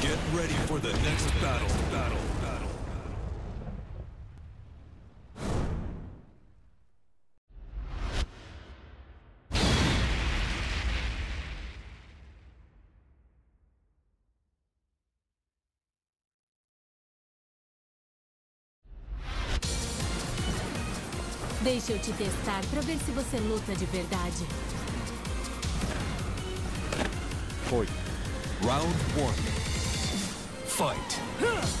Get ready for the next battle. Battle. Battle. Deixa eu te testar pra ver se você luta de verdade. Foi. Round one. Fight. Uh,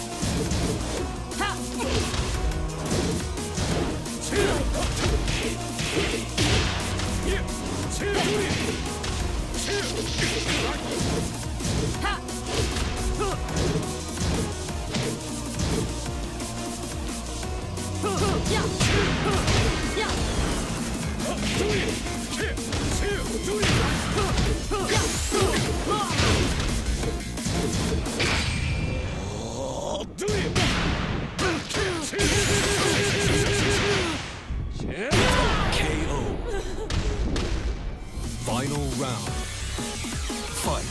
Final round. Fight.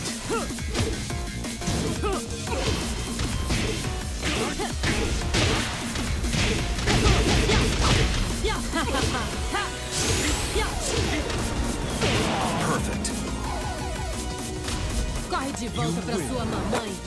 Perfect. Corre de volta pra sua mamãe.